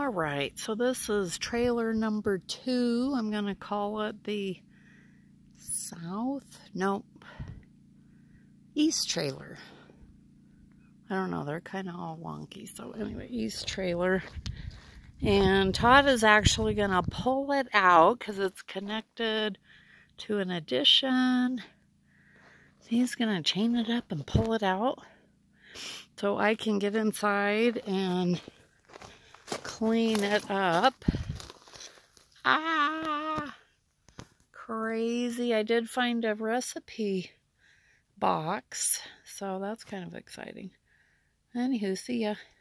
All right, so this is trailer number two. I'm going to call it the south, nope, east trailer. I don't know, they're kind of all wonky. So anyway, east trailer. And Todd is actually going to pull it out because it's connected to an addition. He's going to chain it up and pull it out so I can get inside and clean it up. Ah, crazy. I did find a recipe box, so that's kind of exciting. Anywho, see ya.